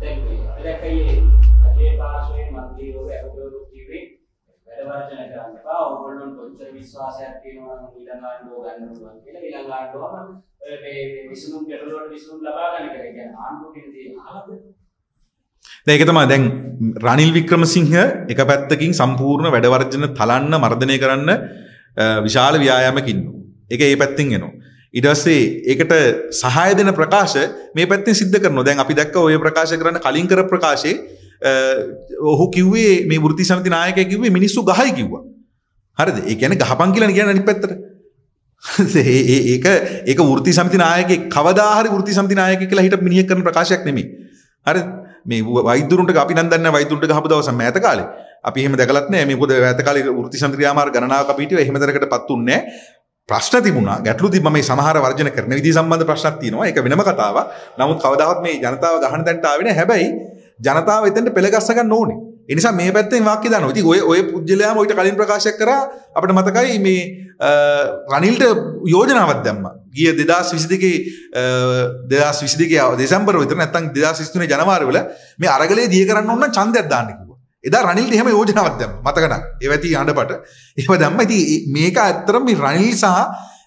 දැන් මේ අපි දැක්කේ අජේ පාර්ශ්වයේ මන්ත්‍රීවරු ඇමතිවරු කිව්වේ වැඩ වර්ජන කරන්න එපා. ඕගොල්ලොන්ට කොච්චර විශ්වාසයක් තියෙනවා නම් ඊළඟ ආණ්ඩුව ගන්න පුළුවන් කියලා ඊළඟ ආණ්ඩුවම මේ මේ විසඳුම් ගැටලුවට විසඳුම් ලබා ගන්න කියලා. ඒ කියන්නේ ආණ්ඩුවකින් තියෙන අහලද ඒක තමයි දැන් රනිල් වික්‍රමසිංහ එක පැත්තකින් සම්පූර්ණ වැඩවර්ජන තලන්න මර්ධනය කරන්න අ, විශාල ව්‍යායාමකින් එක ඒ පැත්තිෙන් එනවා. ඉඩස්සේ ඒකට සහය දෙන ප්‍රකාශ මේ පැත්තිෙන් සිද්ධ කරන දැන් අපි දැක්ක ඔය ප්‍රකාශ කරන්න කලින් කර ප්‍රකාශය ඔහු කිව්වේ මේ වෘති සමති නායක කිව්වේ මිනිස්සු ගහයි කිව්වා. හරිද ඒ ගැන ගහපන් කියලා කියන අනිත් පැත්තට. ඒ- ඒ- ඒක ඒක වෘති සමිති නායකයෙක් කවදාහරි වෘති සමිති නායකයෙක් කියලා හිට මිනිහෙක් කරන ප්‍රකාශයක් නෙමෙයි. හරි මේ වෛද්‍යරුන්ට අපි නම් දන්නේ නැහැ වෛද්‍යරුන්ට ගහපු දවස් මෑත කාලේ. අපි එහෙම දැකලත් නැහැ. මේ මොකද මෑත කාලේ වෘති සමිති ක්‍රියාමාර්ග ගණනාවක් අපි හිටියේ එහෙම දරකටපත් උන්නේ නැහැ. ප්‍රශ්න තිබුණා ගැටලු තිබ්බ මේ සමහර වර්ජන කරන විදිහ සම්බන්ධ ප්‍රශ්නක් තියෙනවා. ඒක වෙනම කතාවක්. නමුත් කවදාවත් මේ ජනතාව ගහන තැනට ආවේ නැහැ. හැබැයි ජනතාව එතෙන්ට පෙළ ගස්ස ගන්න ඕනේ. ඒ නිසා මේ පැත්තෙන් වාක්‍ය දානවා. ඉතින් ඔය ඔය පුජ්‍යලයාම ඔයිට කලින් ප්‍රකාශයක් කරා අපිට මතකයි මේ අ, රනිල්ට යෝජනාවක් දැම්මා. ගිය 2022 2022 දෙසැම්බර් විතර නැත්නම් 2023 ජනවාරි වල මේ අරගලේ දිය කරන්න ඕන නම් ඡන්දයක් දාන්න කිව්වා. එදා රනිල්ට එහෙම යෝජනාවක් දැම්මා. මතක නැහැ. ඒ වැති ආඬපට. එහෙම දැම්මා. ඉතින් ඒ- මේක ඇත්තටම මේ රනිල් සහ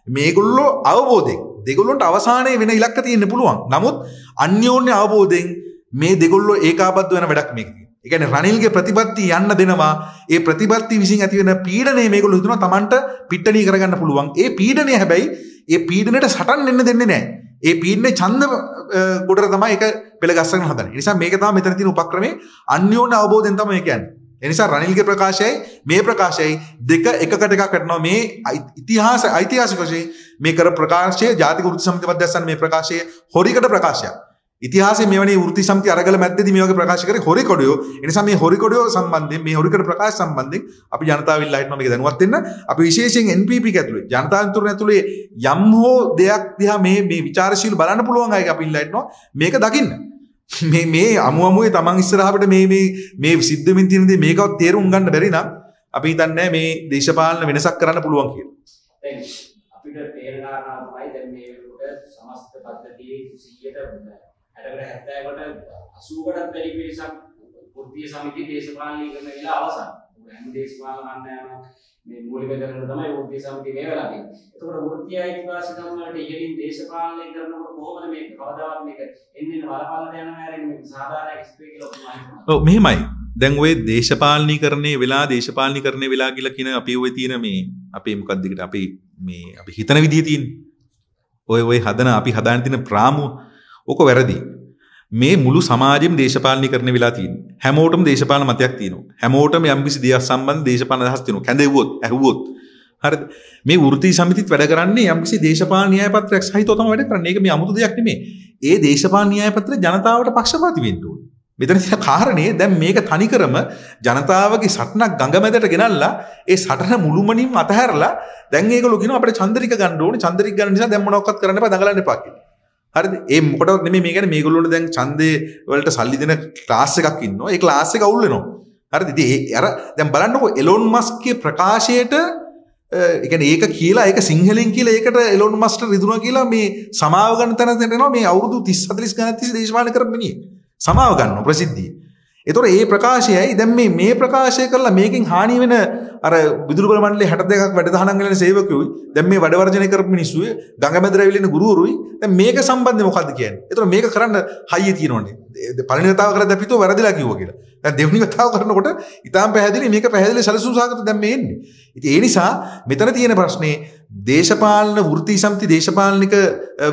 මේගොල්ලෝ අවබෝධයෙන් දෙගොල්ලොන්ට අවසානයේ වෙන ඉලක්ක තියෙන්න පුළුවන්. නමුත් අන්‍යෝන්‍ය අවබෝධයෙන් මේ දෙගොල්ලෝ ඒකාබද්ධ වෙන වැඩක් මේක. ඒ කියන්නේ රනිල්ගේ ප්‍රතිපත්ති යන්න දෙනවා. ඒ ප්‍රතිපත්ති විසින් ඇති වෙන පීඩනය මේගොල්ලෝ හිතනවා Tamanට පිට්ටණී කරගන්න පුළුවන්. ඒ පීඩනය හැබැයි ඒ පීඩනයට සටන් එන්න දෙන්නේ නැහැ. ඒ පීඩනේ ඡන්ද ගොඩට තමයි ඒක පෙළ ගස්සගෙන හදන්නේ. ඒ නිසා මේක තමයි මෙතන තියෙන උපක්‍රමේ අන්‍යෝන්‍ය අවබෝධයෙන් තමයි මේ කියන්නේ. ඒ නිසා රනිල්ගේ ප්‍රකාශයයි මේ ප්‍රකාශයයි දෙක එකකට එකක් කරනවා මේ අයි- ඉතිහාස ඓතිහාසික වශයෙන් මේ කර ප්‍රකාශය ජාතික වෘත්ති සමිති මධ්‍යස්ථාන මේ ප්‍රකාශය හොරිකට ප්‍රකාශයක්. ඉතිහාසයේ මෙවැනි වෘත්ති සමිති අරගල මැද්දේදී මේ වගේ ප්‍රකාශ කරේ හොරිකොඩියෝ. ඒ නිසා මේ හොරිකොඩියෝ සම්බන්ධයෙන් මේ හොරිකඩ ප්‍රකාශ සම්බන්ධයෙන් අපි ජනතාව ඉල්ලා හිටනවා මේක දැනුවත් වෙන්න. අපි විශේෂයෙන් NPP එක ඇතුලේ ජනතාන්තුරණ ඇතුලේ යම් හෝ දෙයක් දිහා මේ මේ ਵਿਚාරශීල බලන්න පුළුවන් අය අපි ඉල්ලා හිටනවා මේක දකින්න. මේ මේ අමු අමුවේ තමන් ඉස්සරහට මේ මේ මේ සිද්ධ වෙමින් තියෙන දේ මේකවත් තේරුම් ගන්න බැරි නම් අපි හිතන්නේ මේ දේශපාලන වෙනසක් කරන්න පුළුවන් කියලා. දැන් අපිට තේරෙන කාරණා තමයි දැන් මේ වෙනකොට සමස්ත පද්ධතියේ 100ට 60කට 70කට 80කටත් වැඩි පිරිසක් වෘත්තීය සමිති දේශපාලනීකරණය වෙලා අවසන්. මොකද හැම දේශපාලන කණ්ඩායමක් මේ මූලික කරගෙන තමයි වෘත්තීය සමිති මේ වෙලා තියෙන්නේ. එතකොට වෘත්තීය අයිතිවාසිකම් වලට ඉහළින් දේශපාලනය කරනකොට කොහොමද මේක කවදාවත් මේක එන්නේ වලපල්ලට යන හැරෙන්නේ මේක සාධාරණ එක්ස්පේ කියලා ඔබතුමා හිතනවා. ඔව් මෙහෙමයි. දැන් ඔය දේශපාලනීකරණය වෙලා දේශපාලනීකරණය වෙලා කියලා කියන අපි ඔය තියෙන මේ අපේ මොකක්ද ඒකට අපි මේ අපි හිතන විදිහ තියෙන ඔය ඔය හදන අපි හදාන තියෙන ප්‍රාමුව ඕක වැරදි. මේ මුළු සමාජෙම දේශපාලනීකරණය වෙලා තියෙන්නේ. හැමෝටම දේශපාලන මතයක් තියෙනවා. හැමෝටම යම්කිසි දෙයක් සම්බන්ධ දේශපාලන අදහස් තියෙනවා. කැඳෙව්වොත්, ඇහුවොත්. හරිද? මේ වෘත්ති සමිතිත් වැඩ කරන්නේ යම්කිසි දේශපාලන න්‍යාය පත්‍රයක් සහිතව තමයි වැඩ කරන්නේ. ඒක මේ 아무තු දෙයක් නෙමෙයි. ඒ දේශපාලන න්‍යාය පත්‍රය ජනතාවට පක්ෂපාතී වෙන්න ඕනේ. මෙතන තියෙන කාරණේ දැන් මේක තනිකරම ජනතාවගේ සටනක් ගඟ මැදට ගෙනල්ලා ඒ සටන මුළුමනින්ම අතහැරලා දැන් ඒගොල්ලෝ කියනවා අපිට චන්දරික ගන්න ඕනේ චන්දරික ගන්න නිසා දැන් මොනවක්වත් කරන්න එපා දඟලන්න එපා කියලා. හරිද? ඒ මොකටවත් නෙමෙයි මේ කියන්නේ මේගොල්ලෝට දැන් ඡන්දේ වලට සල්ලි දෙන ක්ලාස් එකක් ඉන්නවා. ඒ ක්ලාස් එක අවුල් වෙනවා. හරිද? ඉතින් ඒ අර දැන් බලන්නකෝ එලොන් මස්ක්ගේ ප්‍රකාශයට ඒ කියන්නේ ඒක කියලා ඒක සිංහලෙන් කියලා ඒකට එලොන් මස්ක්ට රිදුනා කියලා මේ සමාව ගන්න තැනට එනවා මේ අවුරුදු 30 40 ගණන් තිස්සේ දේශපාලන කරපු මිනිහෙක්. සමාව ගන්නවා ප්‍රසිද්ධිය. ඒතොර ඒ ප්‍රකාශයයි දැන් මේ මේ ප්‍රකාශය කරලා මේකෙන් හානි වෙන අර විදුලි බල මණ්ඩලයේ 62ක් වැඩසටහනක් වෙන සේවකයෝයි දැන් මේ වැඩ වර්ජනය කරපු මිනිස්සුයි ගංගමැදර ඇවිල්ලා ඉන්න ගුරුවරුයි දැන් මේක සම්බන්ධව මොකද්ද කියන්නේ? ඒතොර මේක කරන්න හයිය තියෙනවනේ. පළවෙනි වතාව කරද්දී අපි හිතුවා වැරදිලා කිව්වා කියලා. දැන් දෙවෙනි වතාව කරනකොට ඊටාම් පැහැදිලි මේක පැහැදිලි සැලසුම් සහගත දැන් මේ එන්නේ. ඉතින් ඒ නිසා මෙතන තියෙන ප්‍රශ්නේ දේශපාලන වෘත්ති සමිති දේශපාලනික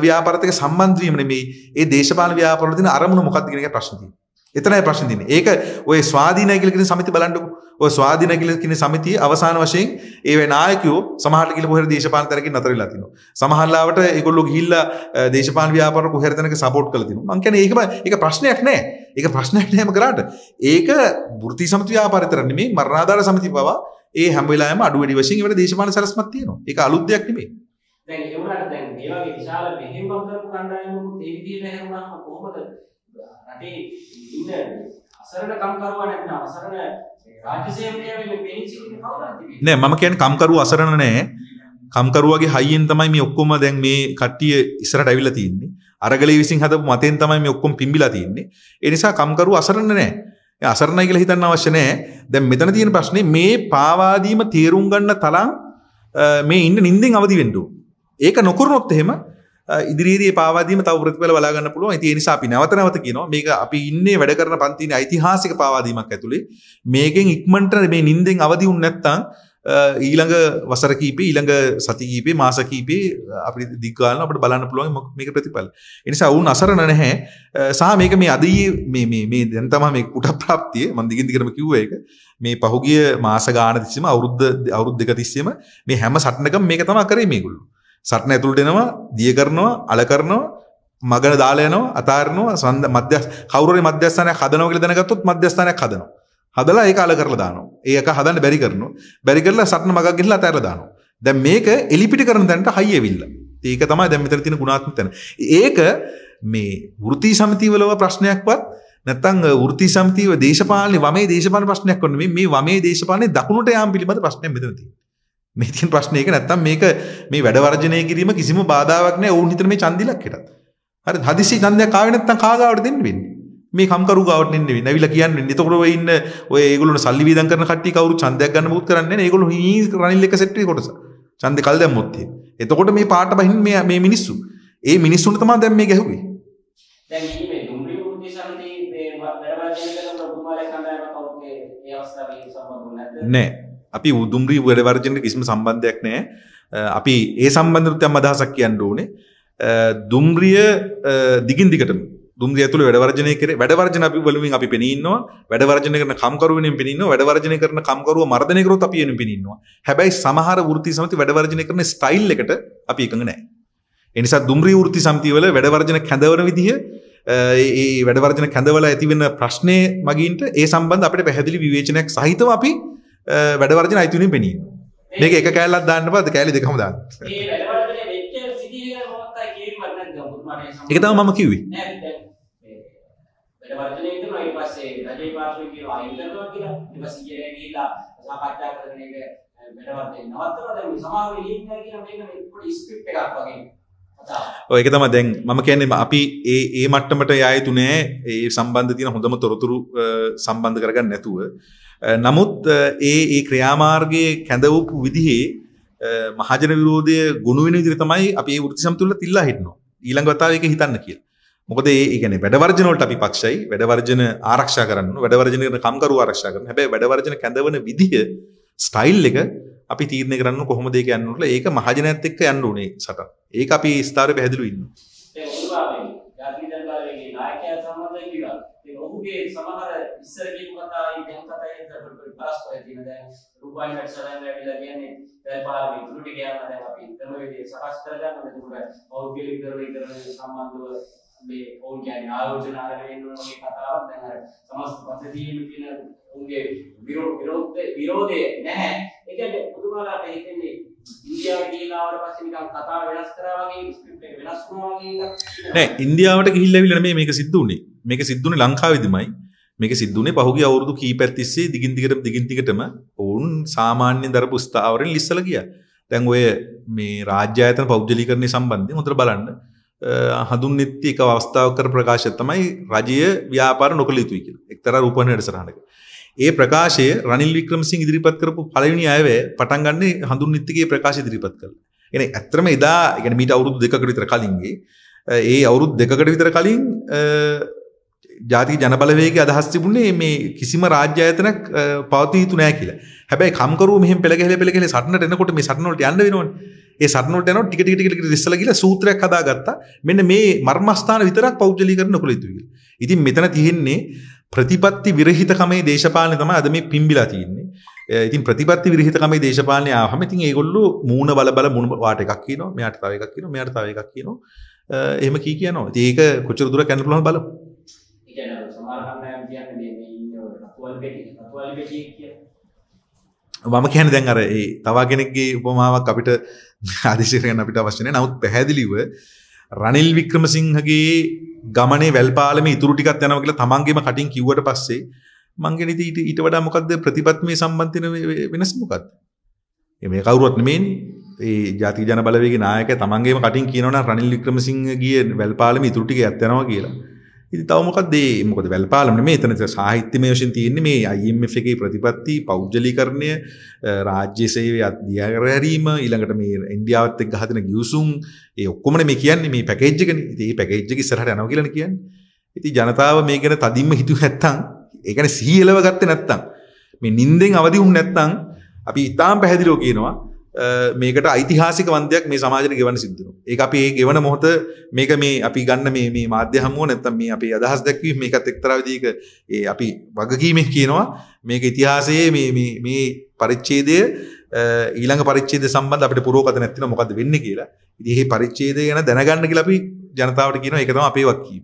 ව්‍යාපාරත් එක්ක සම්බන්ධ වීම නෙමෙයි. ඒ දේශපාලන ව්‍යාපාර වල තියෙන අරමුණ මොකක්ද කියන එක ප්‍රශ්න තියෙනවා. එතනයි ප්‍රශ්න තියෙන්නේ. ඒක ඔය ස්වාධීනයි කියලා කියන සමිති බලන්නකෝ. ඔය ස්වාධීනයි කියලා කියන සමිතිය අවසාන වශයෙන් ඒ වේ නායකයෝ සමහරට කියලා කොහෙද දේශපාලන තැනකින් නතර වෙලා තිනවා. සමහරලාවට ඒගොල්ලෝ ගිහිල්ලා දේශපාලන ව්‍යාපාර කොහෙද තැනක සපෝට් කරලා තිනවා. මං කියන්නේ ඒකම ඒක ප්‍රශ්නයක් නෑ. ඒක ප්‍රශ්නයක් නෑම කරාට. ඒක වෘත්ති සමිති ව්‍යාපාර විතර නෙමෙයි මරණාධාර සමිති පවා ඒ හැම වෙලාවෙම අඩු වැඩි වශයෙන් ඒවට දේශපාලන සැලැස්මක් තියෙනවා. ඒක අලුත් දෙයක් නෙමෙයි. දැන් ඒ වුණාට දැන් මේ වගේ විශාල මෙහෙයුමක් කරපු කණ්ඩායමකුත් ඒ විදිහට හැරුණාම කොහොමද රටේ ඉන්න අසරණ කම්කරුවා නැත්නම් අසරණ රාජ්‍ය සේවකයා මේ පෙනී සිටින කවුරුද නෑ මම කියන්නේ කම්කරු අසරණ නෑ. කම්කරුවගේ හයියෙන් තමයි මේ ඔක්කොම දැන් මේ කට්ටිය ඉස්සරට ඇවිල්ලා තියෙන්නේ. අරගලේ විසින් හදපු මතෙන් තමයි මේ ඔක්කොම පිම්බිලා තියෙන්නේ. ඒ නිසා කම්කරුව අසරණ නැහැ. ඒ අසරණයි කියලා හිතන්න අවශ්‍ය නැහැ. දැන් මෙතන තියෙන ප්‍රශ්නේ මේ පාවාදීම තේරුම් ගන්න තරම් මේ ඉන්න නිින්දෙන් අවදි වෙන්න ඕන. ඒක නොකරනොත් එහෙම ඉදිරියේදී පාවාදීම තව ප්‍රතිඵල බලා ගන්න පුළුවන්. ඉතින් ඒ නිසා අපි නැවත නැවත කියනවා මේක අපි ඉන්නේ වැඩ කරන පන්තිනේ ඓතිහාසික පාවාදීමක් ඇතුලේ මේකෙන් ඉක්මනට මේ නිින්දෙන් අවදි වුනේ නැත්නම් ඊළඟ වසර කීපේ ඊළඟ සති කීපේ මාස කීපේ අපිට දික් ගන්න අපිට බලන්න පුළුවන් මේක ප්‍රතිඵල. ඒ නිසා වුන් අසරණ නැහැ. සහ මේක මේ අදී මේ මේ මේ දැන් තමයි මේ කුට ප්‍රාප්තිය මම දිගින් දිගටම කිව්වා ඒක. මේ පහුගිය මාස ගාන තිස්සෙම අවුරුද්ද අවුරුදු දෙක තිස්සෙම මේ හැම සටනකම මේක තමයි කරේ මේගොල්ලෝ. සටන ඇතුළට එනවා, දිය කරනවා, අල කරනවා, මගන දාලා යනවා, අතාරිනවා, සඳ මධ්‍ය කවුරුරි මධ්‍යස්ථානයක් හදනවා කියලා දැනගත්තොත් මධ්‍යස්ථානයක් හදනවා. හදලා ඒක අල කරලා දානවා. ඒක හදන්න බැරි කරනවා. බැරි කරලා සටන මගක් ගිහලා අතහැරලා දානවා. දැන් මේක එලිපිට කරන තැනට හයි ඇවිල්ලා. ඒක තමයි දැන් මෙතන තියෙන ගුණාත්මක තැන. ඒක මේ වෘත්ති සමිතිවලව ප්‍රශ්නයක්වත් නැත්තම් වෘත්ති සමිතිව දේශපාලනේ වමේ දේශපාලන ප්‍රශ්නයක් වුණ මේ වමේ දේශපාලනේ දකුණට යාම පිළිබඳ ප්‍රශ්නයක් මෙතන තියෙනවා. මේ තියෙන ප්‍රශ්නේ ඒක නැත්තම් මේක මේ වැඩ වර්ජනය කිරීම කිසිම බාධාවක් නැහැ. ඕන් හිතන මේ ඡන්දිලක් හිටත්. හරි හදිසි ඡන්දයක් ආවේ නැත්තම් කාගාවට දෙන්න වෙන්නේ. මේ කම්කරු ගාවට එන්න වෙන්නේ. නැවිලා කියන්නේ. එතකොට ඔය ඉන්න ඔය ඒගොල්ලෝ සල්ලි වීදම් කරන කට්ටිය කවුරු ඡන්දයක් ගන්න මුත් කරන්නේ නැහැ. ඒගොල්ලෝ හී රනිල් එක සෙට් කොටස. ඡන්දේ කල් දැම්මොත් එතකොට මේ පාට බහින් මේ මේ මිනිස්සු. ඒ මිනිස්සුන්ට තමයි දැන් මේ ගැහුවේ. දැන් මේ දුම්රිය වෘත්ති සමිතිය මේ වැඩ කරන ඔබතුමාලා කණ්ඩායම කවුරුත් ඒ අවස්ථාවේ සම්බන්ධ නැද්ද? නෑ. අපි දුම්රිය වැඩ වර්ජනයට කිසිම සම්බන්ධයක් නෑ. අපි ඒ සම්බන්ධව යම් අදහසක් කියන්න ඕනේ. දුම්රිය දිගින් දිගටම. දුම්රිය ඇතුළේ වැඩ වර්ජනය කරේ වැඩ වර්ජන අපි වලින් අපි පෙනී ඉන්නවා. වැඩ වර්ජනය කරන කම්කරුවෙන් පෙනී ඉන්නවා. වැඩ වර්ජනය කරන කම්කරුව මර්ධනය කරොත් අපි එන පෙනී ඉන්නවා. හැබැයි සමහර වෘත්ති සමිති වැඩ වර්ජනය කරන ස්ටයිල් එකට අපි එකඟ නැහැ. ඒ නිසා දුම්රිය වෘත්ති සමිති වල වැඩ වර්ජන කැඳවන විදිහ ඒ වැඩ වර්ජන කැඳවල ඇති වෙන ප්‍රශ්නේ මගින්ට ඒ සම්බන්ධ අපිට පැහැදිලි විවේචනයක් සහිතව අපි වැඩ වර්ජන අයිති වෙනින් පෙනී. මේක එක කෑල්ලක් දාන්න බෑ කෑලි දෙකම දාන්න. ඒක තමයි මම කිව්වේ. නෑ දැන් වැඩ වර්ජනය කරනවා ඊට පස්සේ රජයේ පාර්ශ්වයෙන් කියනවා අයින් කරනවා කියලා. ඊට පස්සේ ඉගෙන ගිහිල්ලා සාකච්ඡා කරගෙන ඒක වැඩ වර්ජනය නවත්තනවා. දැන් සමාව එළියෙන් නැහැ කියන මේක පොඩි ස්ක්‍රිප්ට් එකක් වගේ ඒක තමයි දැන් මම කියන්නේ අපි ඒ ඒ මට්ටමට යා යුතු නෑ. ඒ සම්බන්ධ තියෙන හොඳම තොරතුරු සම්බන්ධ කරගන්න නැතුව නමුත් ඒ ඒ ක්‍රියාමාර්ගයේ කැඳවපු විදිහේ මහජන විරෝධය ගුණ වෙන විදිහට තමයි අපි ඒ වෘත්ති සමතුල්ල තිල්ලා හිටනවා. ඊළඟ වතාවේ ඒක හිතන්න කියලා. මොකද ඒ කියන්නේ වැඩවර්ජන වලට අපි පක්ෂයි. වැඩවර්ජන ආරක්ෂා කරන්න වැඩවර්ජන කරන කම්කරු ආරක්ෂා කරන්න. හැබැයි වැඩවර්ජන කැඳවන විදිහ ස්ටයිල් එක අපි තීරණය කරන්න කොහොමද ඒක යන්න ඕනලා ඒක මහජනයත් එක්ක යන්න ඕනේ සටන් ඒක අපි ස්ථාවරේ පැහැදිලිව ඉන්නවා ඒ ඔබතුමාගේ ජාතික ජනතාවගේ නායකයා සම්බන්ධයි කියලා ඒ ඔහුගේ සමහර ඉස්සර කියපු කතා ඒ දැන් කතා එක පරස්පර තියෙන දැන් රූපాయన වැඩසටහන ලැබිලා කියන්නේ දැන් පාරේ ඉතුරු ටික යනවා. දැන් අපි කරන විදිහේ සකස් කරගන්න එතකොට පෞද්ගලික කරන සම්බන්ධව මේ ඔවුන් කියන්නේ ආයෝජන අරගෙන වගේ කතාවක්. දැන් අර සමස්ත පද්ධතියෙම තියෙන උන්ගේ විරෝධ විරෝධය නැහැ. ඒ කියන්නේ පුදුමාලාට හිතෙන්නේ ඉන්දියාවට ගිහිල්ලා ආවට පස්සේ නිකන් කතාව වෙනස් කරා වගේ ස්ක්‍රිප්ට් එක වෙනස් වුණා වගේ එකක්. නෑ ඉන්දියාවට ගිහිල්ලා ඇවිල්ලා නෙමෙයි මේක සිද්ධ වුනේ මේක සිද්ධ වුනේ ලංකාවේදීමයි මේක සිද්ධ වුනේ පහුගිය අවුරුදු කීපයක් තිස්සේ දිගින් දිගටම දිගින් දිගටම ඔවුන් සාමාන්‍ය දරපු ස්ථාවරෙන් ලිස්සලා ගියා දැන් ඔය මේ රාජ්‍ය ආයතන පෞද්ගලීකරණය සම්බන්ධයෙන් හොඳට බලන්න හඳුන්නෙත්ති එක අවස්ථාවක් කර ප්‍රකාශය තමයි රජය ව්‍යාපාර නොකළ යුතුයි කියලා. එක්තරා රූපවාහිනී වැඩසටහනක. ඒ ප්‍රකාශය රනිල් වික්‍රමසිංහ ඉදිරිපත් කරපු පළවෙනි අයවැය පටන් ගන්නේ හඳුන්නෙත්තිගේ ප්‍රකාශය ඉදිරිපත් කරලා. එනේ ඇත්තම එදා ඒ කියන්නේ මීට අවුරුදු දෙකකට විතර කලින්ගේ ඒ අවුරුදු දෙකකට විතර කලින් ජාතික ජනබලවේගයේ අදහස් තිබුණේ මේ කිසිම රාජ්‍ය ආයතනයක් පවතිය යුතු නැහැ කියලා. හැබැයි කම්කරුව මෙහෙම පෙළ ගැහලා පෙළ ගැහලා සටනට එනකොට මේ සටන වලට යන්න වෙනවනේ. ඒ සටන වලට යනකොට ටික ටික ටික ටික ඉස්සලා ගිහලා සූත්‍රයක් හදාගත්තා. මෙන්න මේ මර්මස්ථාන විතරක් පෞද්ගලීකරණ නොකළ යුතුයි කියලා. ඉතින් මෙතන තියෙන්නේ ප්‍රතිපත්ති විරහිතකමේ දේශපාලනය තමයි අද මේ පිම්බිලා තියෙන්නේ. ඉතින් ප්‍රතිපත්ති විරහිතකමේ දේශපාලනය ආවම ඉතින් ඒගොල්ලෝ මූණ බල බල මූණ වාට එකක් කියනවා. මෙයාට තව එකක් කියනවා. මෙයාට තව එකක් කියනවා. එහෙම කී කියනවා. ඉතින් ඒක කොච්චර දුරක් යන්න පුළුවන් බලමු. ඒ කියන්නේ සමහර කන්නයන් කියන්නේ මේ ඉන්නේ අතුවල් පෙටි අතුවල් පෙටි කියලා මම කියන්නේ දැන් අර ඒ තවා කෙනෙක්ගේ උපමාවක් අපිට ආදිශය කරන්න අපිට අවශ්‍ය නැහැ. නමුත් පැහැදිලිව රනිල් වික්‍රමසිංහගේ ගමනේ වැල්පාලමේ ඉතුරු ටිකක් යනවා කියලා තමන්ගේම කටින් කිව්වට පස්සේ මං කියන්නේ ඊට ඊට වඩා මොකද්ද ප්‍රතිපත්තිමේ සම්බන්ධ වෙන වෙනස මොකද්ද? මේ කවුරුවත් නෙමෙයිනේ. ඒ ජාතික ජන බලවේගයේ නායකයා තමන්ගේම කටින් කියනවනම් රනිල් වික්‍රමසිංහ ගිය වැල්පාලම ඉතුරු ටික යත් යනවා කියලා. ඉතින් තව මොකක්ද මේ මොකද වැල්පාලම නෙමෙයි එතන සාහිත්‍යමය වශයෙන් තියෙන්නේ මේ IMF එකේ ප්‍රතිපත්ති පෞද්ගලීකරණය රාජ්‍ය සේවය අධ්‍යාකරීම ඊළඟට මේ ඉන්දියාවත් එක්ක ගහදෙන ගිවිසුම් ඒ ඔක්කොමනේ මේ කියන්නේ මේ පැකේජ් එකනේ. ඉතින් මේ පැකේජ් එක ඉස්සරහට යනවා කියලානේ කියන්නේ. ඉතින් ජනතාව මේ ගැන තදින්ම හිතුවේ නැත්තම් ඒ කියන්නේ සිහියලව ගත්තේ නැත්තම් මේ නිින්දෙන් අවදි වුනේ නැත්තම් අපි ඉතාම පැහැදිලිව කියනවා මේකට ඓතිහාසික වන්දයක් මේ සමාජයට ගෙවන්න සිද්ධ වෙනවා. ඒක අපි ඒ ගෙවන මොහොත මේක මේ අපි ගන්න මේ මේ මාධ්‍ය හමුව නැත්තම් මේ අපේ අදහස් දැක්වීම මේකත් එක්තරා විදිහක ඒ අපි වගකීමෙන් කියනවා මේක ඉතිහාසයේ මේ මේ මේ පරිච්ඡේදය ඊළඟ පරිච්ඡේදය සම්බන්ධ අපිට පුරෝකථන නැතිනම් මොකද්ද වෙන්නේ කියලා. ඉතින් මේ පරිච්ඡේදය ගැන දැනගන්න කියලා අපි ජනතාවට කියනවා ඒක තමයි අපේ වගකීම.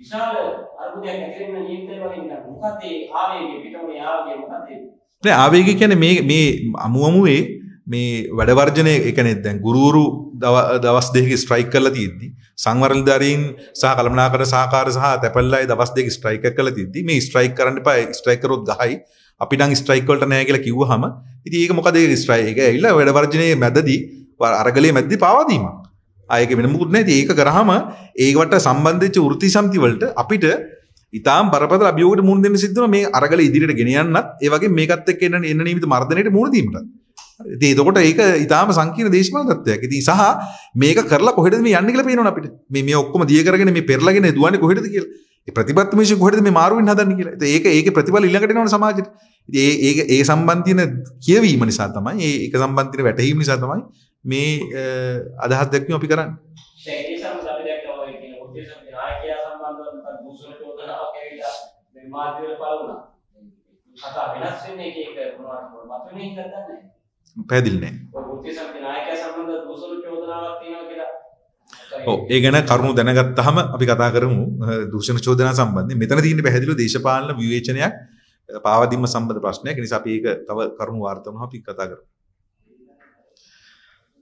විශාල අර්බුදයක් ඇති වෙන නියමිතය වගේ නිකන් මොකක්ද ඒ ආවේගය? පිටුනේ ආවේගය මොකක්ද නෑ ආවේගය කියන්නේ මේ මේ අමු අමුවේ මේ වැඩ වර්ජනය ඒ කියන්නේ දැන් ගුරුවරු දවස් දෙකක ස්ට්‍රයික් කරලා තියෙද්දි සංවරණධාරීන් සහ කළමනාකරන සහකාර සහ තැපල්ලායි දවස් දෙකක ස්ට්‍රයික් කරලා තියෙද්දි මේ ස්ට්‍රයික් කරන්න එපා ස්ට්‍රයික් කරොත් ගහයි. අපි නම් ස්ට්‍රයික් වලට නෑ කියලා කිව්වහම ඉතින් ඒක මොකද ඒ ස්ට්‍රයික්? එක ඇවිල්ලා වැඩ වර්ජනයේ මැදදී අරගලයේ මැදදී පාවා දීමක්. ආයක වෙන මුකුත් නැහැ. ඒක කරාම ඒකට සම්බන්ධ වෙච්ච වෘත්ති සමිති වලට අපිට ඉතාම බරපතල අභියෝගයකට මුහුණ දෙන්න සිද්ධ වෙනවා මේ අරගල ඉදිරියට ගෙන යන්නත් ඒ වගේ මේකත් එක්ක එන්න එන්න නියමිත මර්ධනයට මුහුණ දීමට. ඉතින් එතකොට ඒක ඉතාම සංකීර්ණ දේශපාලන තත්ත්වයක්. ඉතින් සහ මේක කරලා කොහෙද මේ යන්නේ කියලා පේනවනේ අපිට. මේ මේ ඔක්කොම දිය කරගෙන මේ පෙරලගෙන දුවන්නේ කොහෙද කියලා. ඒ ප්‍රතිපත්ති මිනිස්සු කොහෙද මේ මාරු වෙන්න හදන්නේ කියලා. ඉතින් ඒක ඒකේ ප්‍රතිඵල ඊළඟට එනවනේ සමාජෙට. ඉතින් ඒ ඒ ඒ සම්බන්ධ තියෙන කියවීම නිසා තමයි ඒ ඒක සම්බන්ධ තියෙන වැටහීම නිසා තමයි මේ අදහස් දැක්වීම අපි කරන්නේ. ඒ සම්බන්ධ අපි දැක්කා ඔය කියන උද්දේශ නායකයා සම්බන්ධව නැත්නම් දූෂණ චෝදනාවක් ඇවිල්ලා මේ මාධ්‍යවල පළවුණා. කතා වෙනස් වෙන්නේ එක එක මොනවද මතුනේ හින්දා දන්නේ. පැහැදිලි නෑ. ඔය උද්දේශ නායකයා සම්බන්ධව දූෂණ චෝදනාවක් තියෙනවා කියලා ඔව් ඒ ගැන කරුණු දැනගත්තාම අපි කතා කරමු දූෂණ චෝදනා සම්බන්ධයෙන්. මෙතන තියෙන පැහැදිලිව දේශපාලන විවේචනයක් පාවදීම සම්බන්ධ ප්‍රශ්නයක්. නිසා අපි ඒක තව කරුණු වාර්තා වුණා අපි කතා කරමු.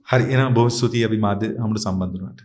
හරි එහෙනම් බොහොම ස්තුතියි අපි මාධ්‍ය හමුට සම්බන්ධ වුණාට.